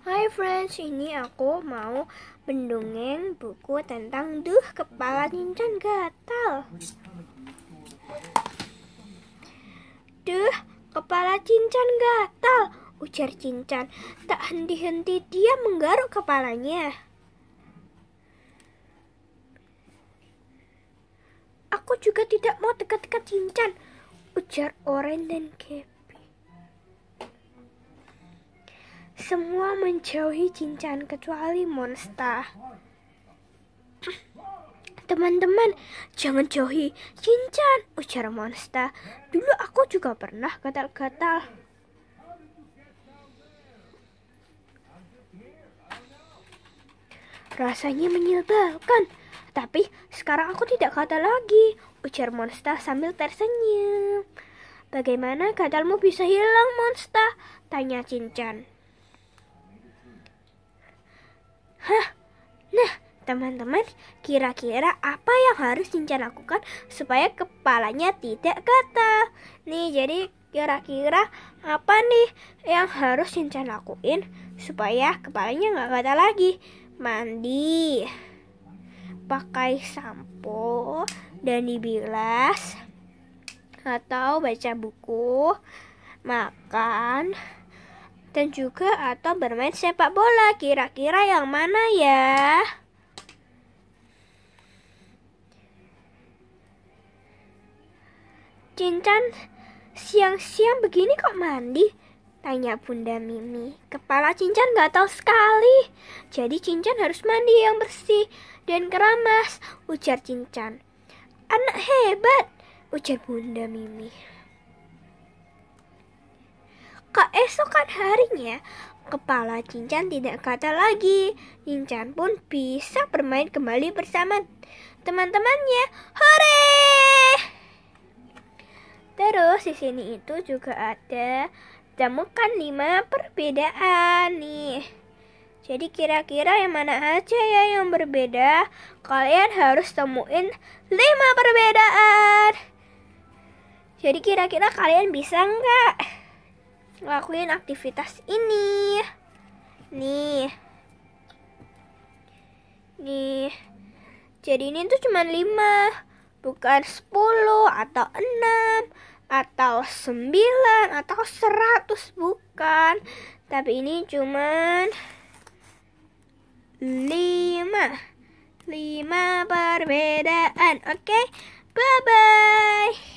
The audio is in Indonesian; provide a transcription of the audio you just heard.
Hai friends, ini aku mau mendongeng buku tentang Duh Kepala Cincang Gatal. Duh, kepala Cincan gatal, ujar Cincan. Tak henti-henti dia menggaruk kepalanya. Aku juga tidak mau dekat-dekat Cincan, ujar Oren dan Gaby. Semua menjauhi Cincan kecuali Monster. Teman-teman, jangan jauhi Cincan, ujar Monster. Dulu aku juga pernah gatal-gatal. Rasanya menyebalkan, tapi sekarang aku tidak gatal lagi, ujar Monster sambil tersenyum. Bagaimana gatalmu bisa hilang, Monster? Tanya Cincan. Hah? Nah, teman-teman, kira-kira apa yang harus Cincan lakukan supaya kepalanya tidak gatal? Nih, jadi kira-kira apa nih yang harus Cincan lakuin supaya kepalanya nggak gatal lagi? Mandi, pakai sampo dan dibilas, atau baca buku, makan, dan juga atau bermain sepak bola. Kira-kira yang mana ya? Cincan, siang-siang begini kok mandi? Tanya Bunda Mimi. Kepala Cincan gatal sekali. Jadi Cincan harus mandi yang bersih dan keramas, ujar Cincan. Anak hebat, ujar Bunda Mimi. Keesokan harinya, kepala Cincan tidak gatal lagi. Cincan pun bisa bermain kembali bersama teman-temannya. Hore! Terus di sini itu juga ada temukan lima perbedaan nih. Jadi kira-kira yang mana aja ya yang berbeda? Kalian harus temuin lima perbedaan. Jadi kira-kira kalian bisa nggak lakuin aktivitas ini? Nih. Nih. Jadi ini tuh cuma lima, bukan sepuluh atau enam atau 9 atau 100 bukan tapi ini cuman 5 5 perbedaan oke okay? bye bye